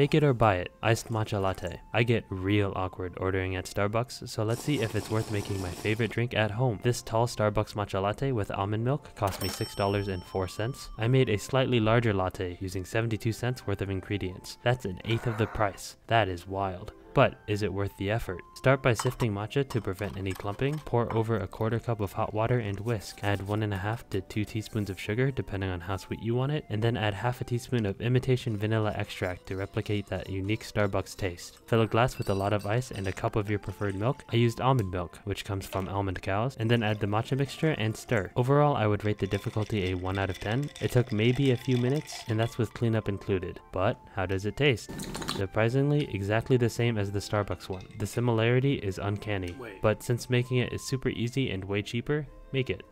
Make it or buy it, iced matcha latte. I get real awkward ordering at Starbucks, so let's see if it's worth making my favorite drink at home. This tall Starbucks matcha latte with almond milk cost me $6.04. I made a slightly larger latte using 72 cents worth of ingredients. That's an eighth of the price. That is wild. But is it worth the effort? Start by sifting matcha to prevent any clumping, pour over a quarter cup of hot water and whisk. Add 1.5 to 2 teaspoons of sugar depending on how sweet you want it, and then add half a teaspoon of imitation vanilla extract to replicate that unique Starbucks taste. Fill a glass with a lot of ice and a cup of your preferred milk. I used almond milk, which comes from almond cows, and then add the matcha mixture and stir. Overall, I would rate the difficulty a 1 out of 10. It took maybe a few minutes, and that's with cleanup included. But how does it taste? Surprisingly, exactly the same as the Starbucks one. The similarity is uncanny, Wait. but since making it is super easy and way cheaper, make it.